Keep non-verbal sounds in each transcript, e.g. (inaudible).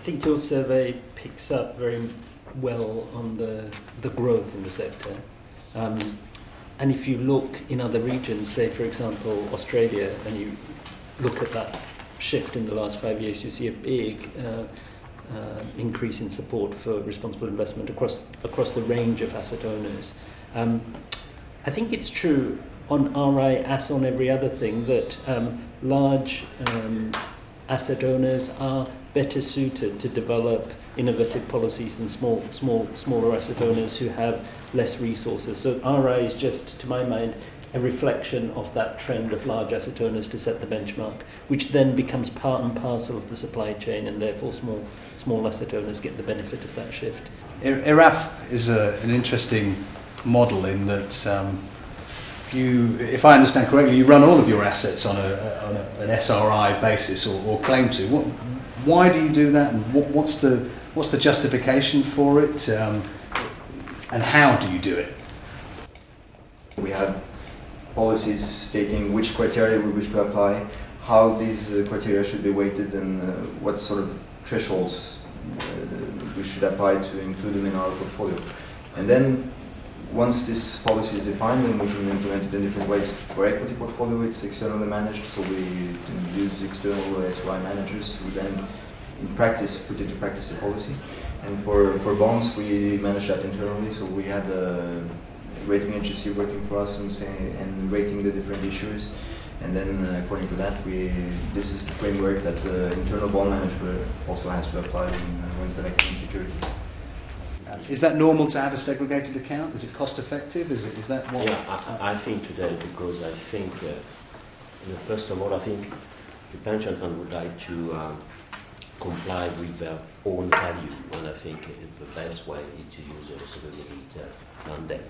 I think your survey picks up very well on the, the growth in the sector. Um, and if you look in other regions, say for example Australia, and you look at that shift in the last five years, you see a big uh, uh, increase in support for responsible investment across across the range of asset owners. Um, I think it's true on RI as on every other thing that um, large um, asset owners are better suited to develop innovative policies than small, small, smaller asset owners who have less resources. So RI is just, to my mind, a reflection of that trend of large asset owners to set the benchmark, which then becomes part and parcel of the supply chain, and therefore small, small asset owners get the benefit of that shift. ERAFP is a, an interesting model in that um, you, if I understand correctly, you run all of your assets on, a, on a, an SRI basis or, or claim to. What, why do you do that, and what, what's the what's the justification for it, um, and how do you do it? We have policies stating which criteria we wish to apply, how these uh, criteria should be weighted, and uh, what sort of thresholds uh, we should apply to include them in our portfolio. And then once this policy is defined, then we can implement it in different ways. For equity portfolio, it's externally managed, so we use external SRI managers who then, in practice, put into practice the policy. And for, for bonds, we manage that internally, so we have a rating agency working for us and, and rating the different issuers. And then, uh, according to that, we this is the framework that the internal bond manager also has to apply when, when selecting securities. Is that normal to have a segregated account? Is it cost effective? Is, it, is that what? Yeah, I, I think today because I think, uh, you know, first of all, I think the pension fund would like to um, comply with their own value, and I think the best way is to use a segregated uh, mandate.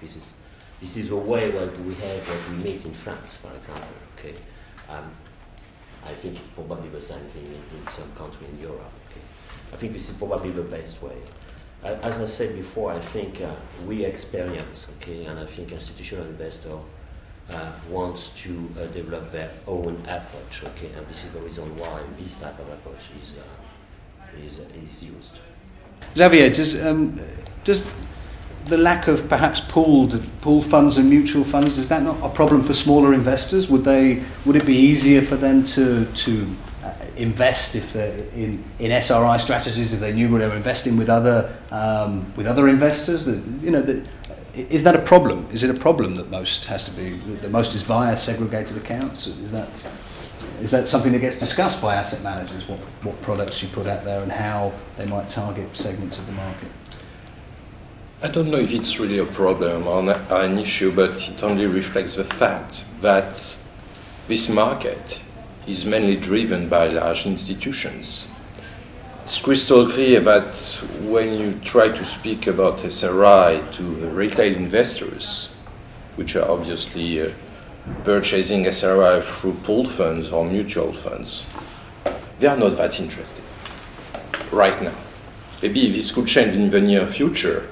This is this is a way that we have what we make in France, for example. Okay, um, I think it's probably the same thing in, in some country in Europe. Okay, I think this is probably the best way as I said before, I think uh, we experience, okay, and I think institutional investor uh, wants to uh, develop their own approach, okay, and this is the reason why this type of approach is uh, is, is used. Xavier, does um, does the lack of perhaps pooled pooled funds and mutual funds is that not a problem for smaller investors? Would they would it be easier for them to to invest if in, in SRI strategies, if they knew where they were investing with other um, with other investors. That, you know, that, is that a problem? Is it a problem that most has to be that most is via segregated accounts? Is that is that something that gets discussed by asset managers? What what products you put out there and how they might target segments of the market? I don't know if it's really a problem or an issue, but it only reflects the fact that this market is mainly driven by large institutions. It's crystal clear that when you try to speak about SRI to retail investors, which are obviously uh, purchasing SRI through pooled funds or mutual funds, they are not that interested right now. Maybe this could change in the near future,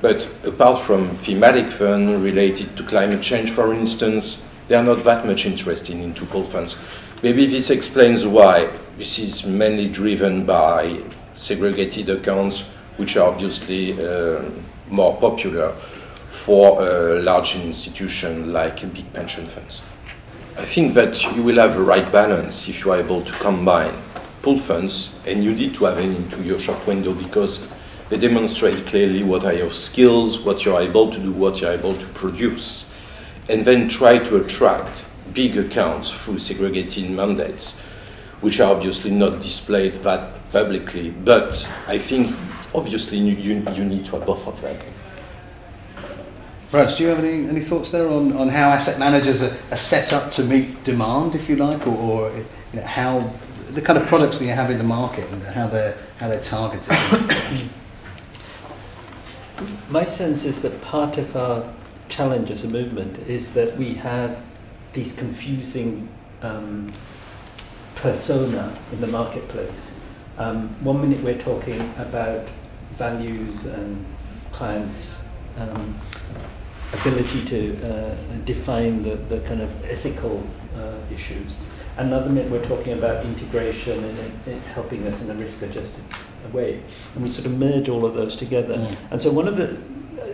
but apart from thematic funds related to climate change, for instance, they are not that much interested in pooled funds. Maybe this explains why this is mainly driven by segregated accounts, which are obviously uh, more popular for a large institution like big pension funds. I think that you will have a right balance if you are able to combine pool funds, and you need to have them into your shop window because they demonstrate clearly what are your skills, what you are able to do, what you are able to produce, and then try to attract big accounts through segregated mandates, which are obviously not displayed that publicly. But I think obviously you, you, you need to have both of them. Brad, do you have any, any thoughts there on, on how asset managers are, are set up to meet demand, if you like, or, or you know, how the kind of products that you have in the market and how they're, how they're targeted? My sense is that part of our challenge as a movement is that we have these confusing um, persona in the marketplace. Um, one minute we're talking about values and clients' um, ability to uh, define the, the kind of ethical uh, issues. Another minute we're talking about integration and it, it helping us in a risk-adjusted way, and we sort of merge all of those together. Mm. And so one of the,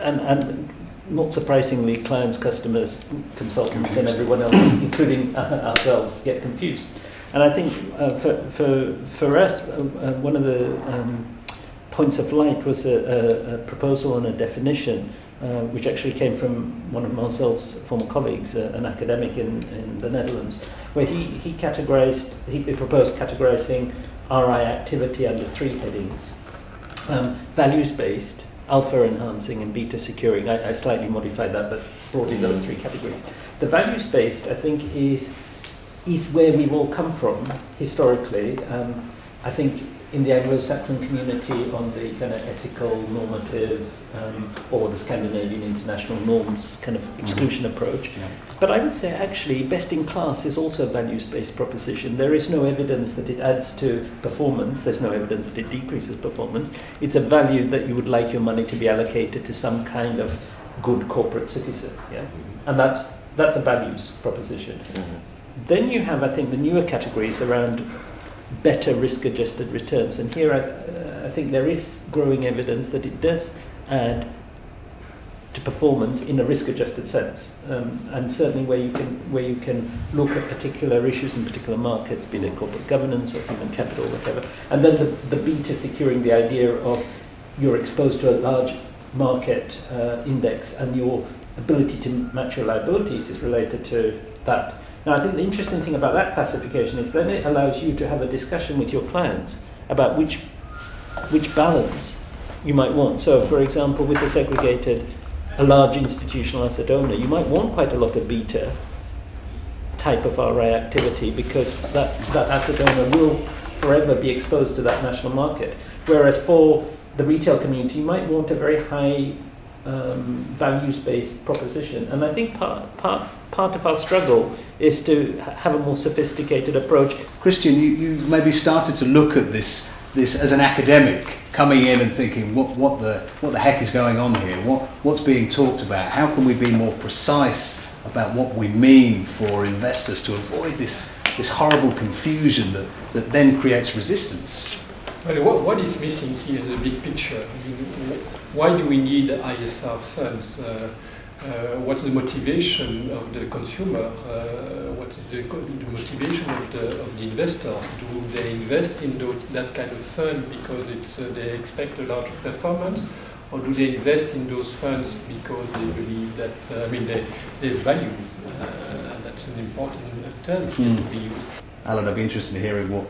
and, and not surprisingly, clients, customers, consultants, and everyone else, (coughs) including uh, ourselves, get confused. And I think uh, for, for, for us, uh, uh, one of the um, points of light was a, a, a proposal on a definition, uh, which actually came from one of Marcel's former colleagues, uh, an academic in, in the Netherlands, where he, he categorized, he proposed categorizing RI activity under three headings. Um, values-based, alpha-enhancing, and beta-securing. I, I slightly modified that, but broadly those three categories. The values-based, I think, is is where we've all come from historically. Um, I think in the Anglo-Saxon community on the kind of ethical, normative, um, or the Scandinavian international norms kind of exclusion mm-hmm. approach. Yeah. But I would say actually best in class is also a values-based proposition. There is no evidence that it adds to performance. There's no evidence that it decreases performance. It's a value that you would like your money to be allocated to some kind of good corporate citizen. Yeah, and that's that's a values proposition. Mm-hmm. Then you have, I think, the newer categories around better risk-adjusted returns. And here, I, uh, I think there is growing evidence that it does add to performance in a risk-adjusted sense, um, and certainly where you can where you can look at particular issues in particular markets, be they corporate governance or human capital, whatever. And then the, the beta securing the idea of you're exposed to a large market uh, index, and your ability to match your liabilities is related to that. Now, I think the interesting thing about that classification is then it allows you to have a discussion with your clients about which, which balance you might want. So, for example, with a segregated, a large institutional asset owner, you might want quite a lot of beta type of RI activity because that, that asset owner will forever be exposed to that national market. Whereas for the retail community, you might want a very high um, values-based proposition. And I think part, part, part of our struggle is to have a more sophisticated approach. Christian, you, you maybe started to look at this, this as an academic, coming in and thinking, what, what, the, what the heck is going on here? What, what's being talked about? How can we be more precise about what we mean for investors to avoid this, this horrible confusion that, that then creates resistance? Well, what, what is missing here is the big picture. I mean, why do we need ISR funds? Uh, uh, what's the motivation of the consumer? Uh, what is the, the, motivation of the, of the investors? Do they invest in those, that kind of fund because it's, uh, they expect a larger performance? Or do they invest in those funds because they believe that, uh, I mean, they, they value, uh, that's an important term mm. to be used. Alan, I'd be interested in hearing what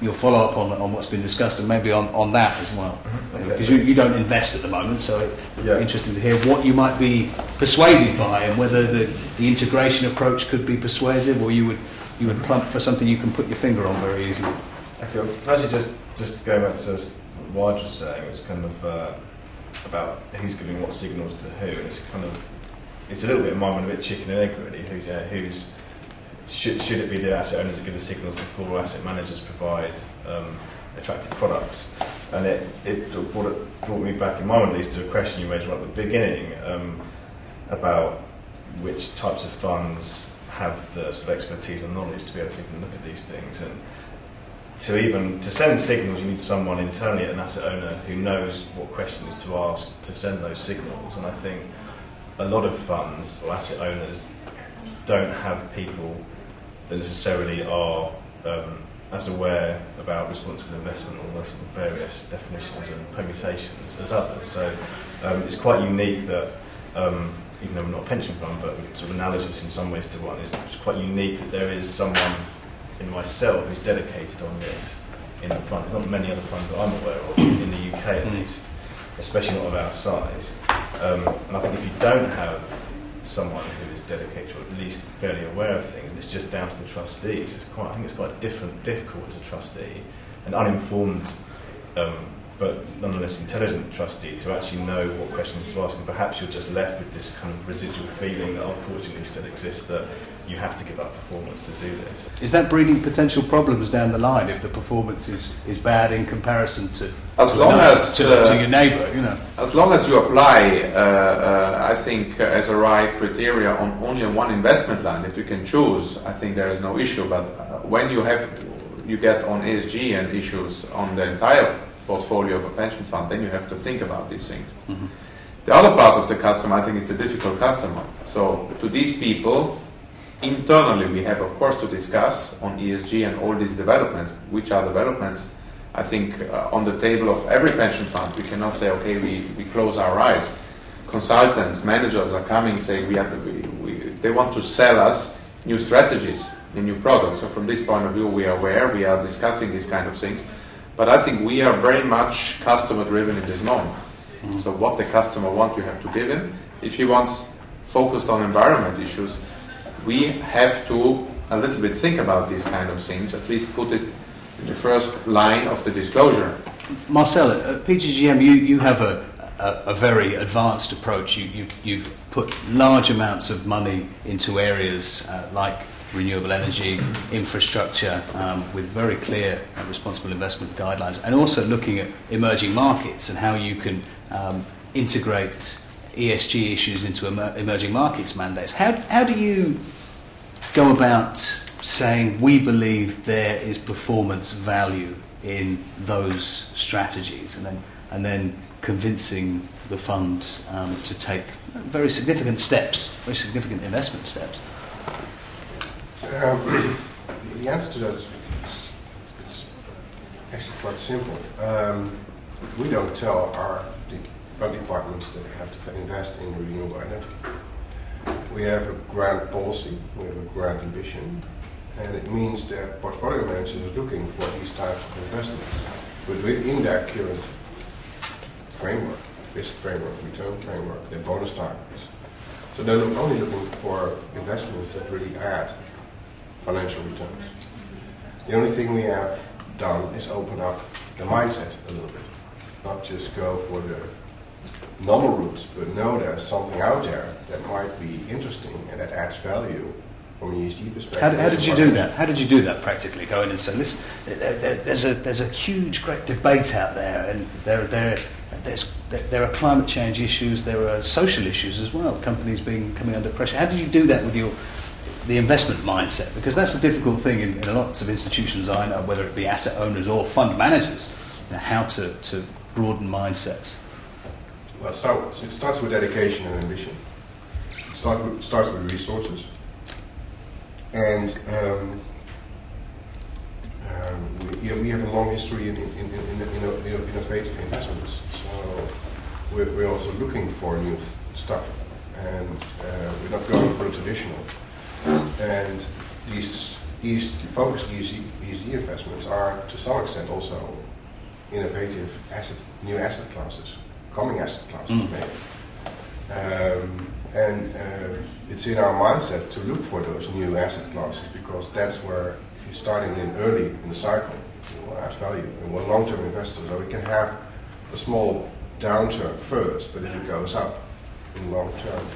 your follow up on, on what's been discussed and maybe on, on that as well. Mm-hmm. Because you, you don't invest at the moment, so it'd yeah. be interesting to hear what you might be persuaded by and whether the, the integration approach could be persuasive or you would, you would plump for something you can put your finger on very easily. Okay, well, firstly, just, just going back to what I was saying, it's kind of uh, about who's giving what signals to who, and it's kind of, it's a little bit my mind a bit chicken and egg really, who's, yeah, who's should, should it be the asset owners that give the signals before asset managers provide um, attractive products? And it, it brought, it brought me back in my mind at least to a question you raised right at the beginning um, about which types of funds have the sort of expertise and knowledge to be able to even look at these things. And to even to send signals, you need someone internally at an asset owner who knows what questions to ask to send those signals. And I think a lot of funds or asset owners don't have people necessarily are um, as aware about responsible investment, all those various definitions and permutations as others. So um, it's quite unique that, um, even though we're not a pension fund, but sort of analogous in some ways to one, it's, it's quite unique that there is someone in myself who's dedicated on this in the fund. There's not many other funds that I'm aware of, in the UK at mm. least, especially not of our size. Um, and I think if you don't have someone who is dedicated or at least fairly aware of things, and it's just down to the trustees. It's quite, I think it's quite different, difficult as a trustee, an uninformed um, but nonetheless intelligent trustee to actually know what questions to ask. And perhaps you're just left with this kind of residual feeling that unfortunately still exists that you have to give up performance to do this. Is that breeding potential problems down the line if the performance is, is bad in comparison to As to, long another- as, to, uh, to your neighbour? You know, As long as you apply, uh, uh, I think, uh, as a right criteria on only on one investment line that you can choose, I think there is no issue. But uh, when you have, you get on ESG and issues on the entire portfolio of a pension fund, then you have to think about these things. The other part of the customer, I think it's a difficult customer. So to these people, internally we have, of course, to discuss on ESG and all these developments, which are developments I think uh, on the table of every pension fund, we cannot say, okay, we, we close our eyes. Consultants, managers are coming saying we have, we, we, they want to sell us new strategies and new products. So from this point of view, we are aware, we are discussing these kind of things. But I think we are very much customer driven in this moment. So what the customer wants, you have to give him. If he wants focused on environment issues, we have to a little bit think about these kind of things, at least put it in the first line of the disclosure. Marcel, at PGGM, you, you have a, a, a very advanced approach. You, you, you've put large amounts of money into areas uh, like renewable energy, infrastructure, um, with very clear uh, responsible investment guidelines, and also looking at emerging markets and how you can um, integrate ESG issues into emer- emerging markets mandates. How, how do you go about saying we believe there is performance value in those strategies and then, and then convincing the fund um, to take very significant steps, very significant investment steps? Um, (clears throat) the answer to that is it's, it's actually quite simple. Um, we don't tell our fund departments that they have to invest in renewable energy. We have a grand policy, we have a grand ambition, and it means that portfolio managers are looking for these types of investments. But within their current framework, risk framework, return framework, their bonus targets. So they're only looking for investments that really add financial returns. The only thing we have done is open up the mindset a little bit. Not just go for the normal routes, but know there's something out there that might be interesting and that adds value from an ESG perspective. How, how did you do that? How did you do that practically? Go in and say, listen, there, there, there's a there's a huge, great debate out there, and there there there's there, there are climate change issues, there are social issues as well. Companies being coming under pressure. How did you do that with your the investment mindset? Because that's a difficult thing in, in lots of institutions I know, whether it be asset owners or fund managers. You know, how to, to broaden mindsets. Well, so, so it starts with dedication and ambition. It start with, starts with resources. And um, um, we, yeah, we have a long history in, in, in, in innovative investments. So we're, we're also looking for new stuff. And uh, we're not going for the traditional. And these ES, focused ESG, ESG investments are to some extent also innovative asset, new asset classes, coming asset classes Mm. maybe. Um, and uh, it's in our mindset to look for those new asset classes because that's where if you're starting in early in the cycle, you will add value. And we're long-term investors, so we can have a small downturn first, but if it goes up in long term,